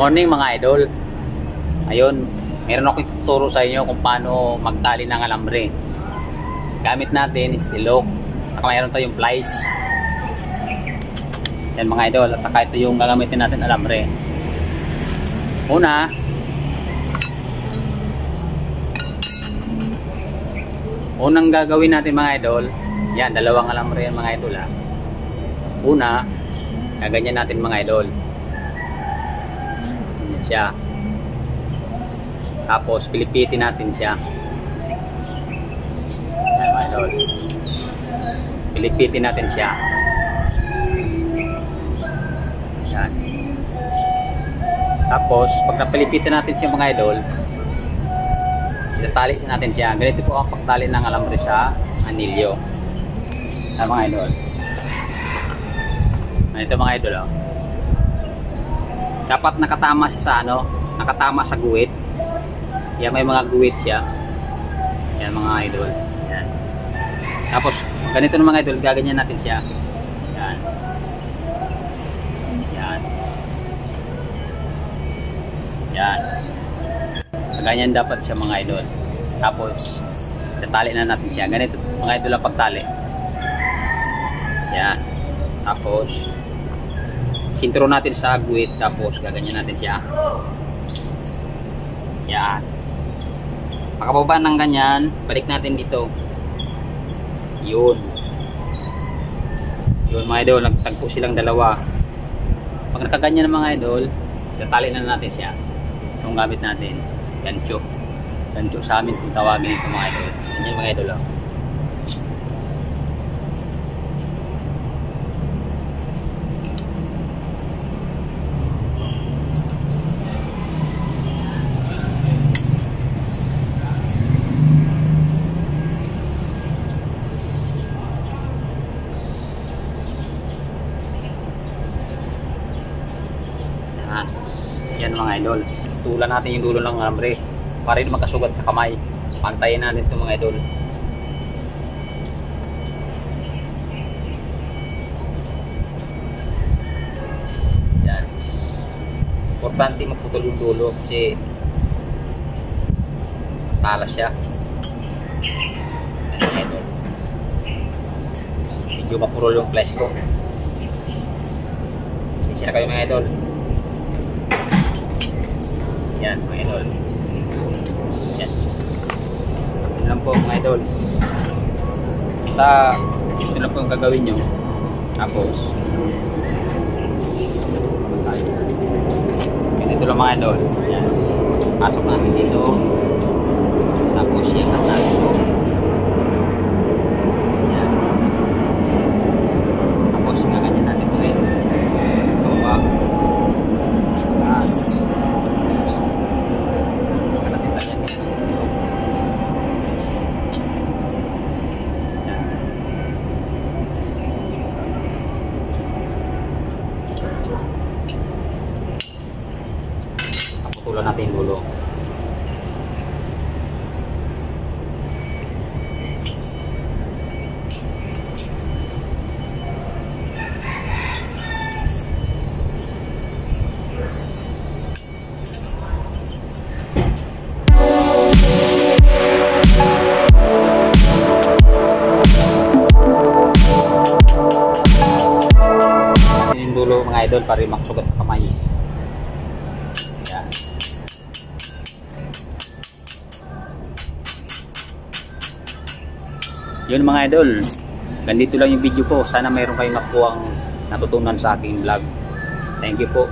morning mga idol. Ayun, meron ako ituturo sa inyo kung paano magtali ng alambre. Gamit natin is tilok. Saka mayroon tayong plies. Yan mga idol. At saka ito yung gagamitin natin alambre. Una, unang gagawin natin mga idol, yan, dalawang alambre yan mga idol ha. Una, gaganyan natin mga idol. Siya. Tapos, pilipitin natin siya. Yan mga idol. Pilipitin natin siya. Yan. Tapos, pag napilipitin natin siya mga idol, itatali siya natin siya. Ganito po ang pagtali ng alambre sa anilyo. Yan mga idol. Ganito mga idol oh. Dapat nakatama siya sa ano, nakatama sa guwit. Yan may mga guwit siya. Yan mga idol. Yan. Tapos ganito ng mga idol, gaganyan natin siya. Yan. Yan. Yan. Ganyan dapat siya mga idol. Tapos tatali na natin siya. Ganito mga idol ang pagtali. Yan. Tapos sintro natin sa guwit tapos gaganyan natin siya. Yan. Pakababa ng ganyan, balik natin dito. Yun. Yun mga idol, nagtagpo silang dalawa. Pag nakaganyan ng mga idol, tatali na natin siya. Itong gamit natin, gancho. Gancho sa amin kung tawagin ito mga idol. Ganyan mga idol. Oh. Yan. Yan mga idol. Tulan natin yung dulo ng alambre para hindi magkasugat sa kamay. Pantayin natin ito mga idol. Yan. Importante maputol yung dulo kasi talas siya. Yan, idol. Medyo mapurol yung flash ko. Sisira kayo mga idol. Yan, mga idol. Yan. Yun lang po, mga idol. Sa, ito lang po yung gagawin nyo. Tapos, ganito lang mga idol. Yan. Pasok natin dito. Tapos, yung natin. Yan. Tapos, gaganyan natin mga idol. Baba. Taas. Putulan natin yung yung dulo mga idol para yung makasugat sa kamay. Yun mga idol. Ganito lang yung video ko. Sana mayroon kayong nakuha natutunan sa aking vlog. Thank you po.